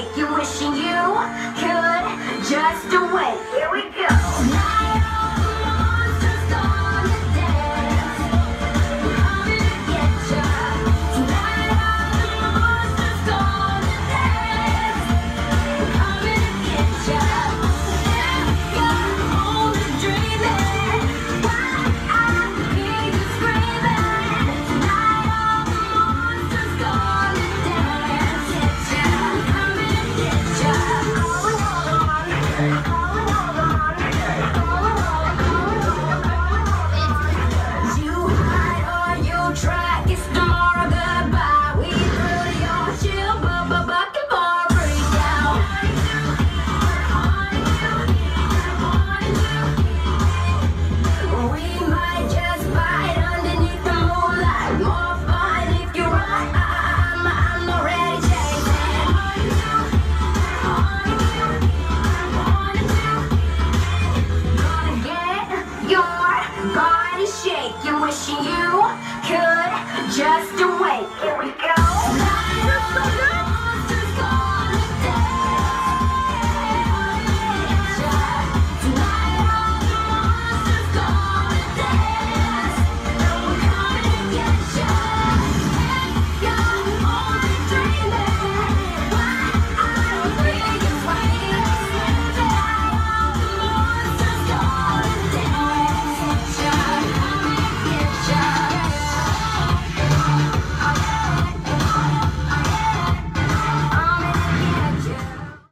make you wishing you could just away. Here we just awake.